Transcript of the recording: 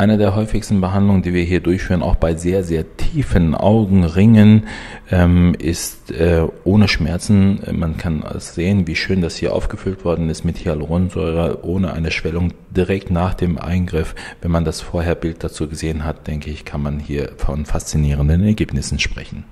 Eine der häufigsten Behandlungen, die wir hier durchführen, auch bei sehr, sehr tiefen Augenringen, ähm, ist äh, ohne Schmerzen. Man kann sehen, wie schön das hier aufgefüllt worden ist mit Hyaluronsäure, ohne eine Schwellung direkt nach dem Eingriff. Wenn man das Vorherbild dazu gesehen hat, denke ich, kann man hier von faszinierenden Ergebnissen sprechen.